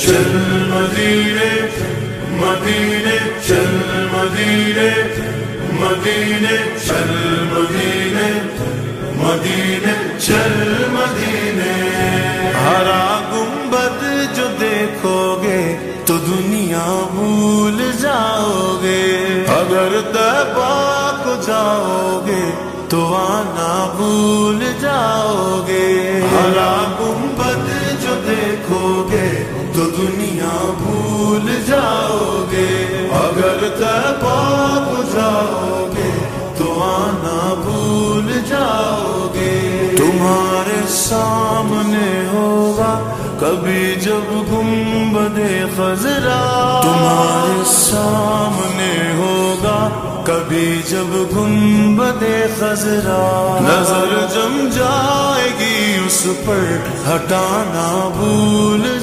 چل مدینے مدینے، چل مدینے مدینے، چل مدینے مدینے، چل مدینے۔ ہرا گنبد جو دیکھو گے تو دنیا بھول جاؤ گے اگر تبا کو جاؤ گے تو آنا بھول جاؤ گے ہرا تو دنیا بھول جاؤ گے اگر تبا کو جاؤ گے تو آنا بھول جاؤ گے تمہارے سامنے ہوگا کبھی جب گنبد خزرا تمہارے سامنے ہوگا کبھی جب گنبد خزرا نظر جم جائے گی اس پر، ہٹانا بھول جاؤ